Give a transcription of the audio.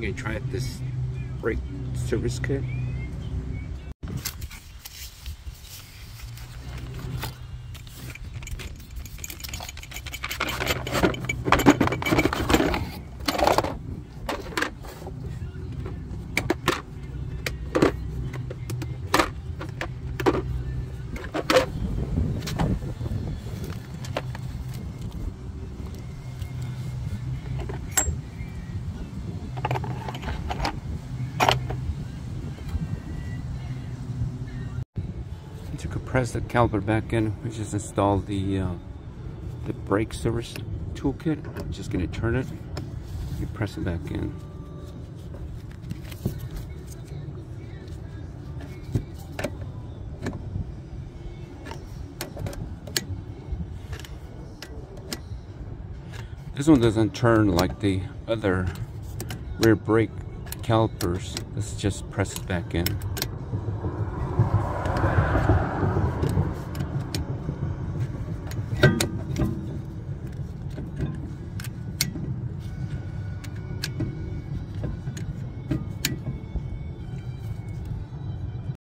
I'm gonna try this brake service kit. To compress the caliper back in, we just installed the uh, the brake service toolkit. I'm just gonna turn it and press it back in. This one doesn't turn like the other rear brake calipers. This just presses back in.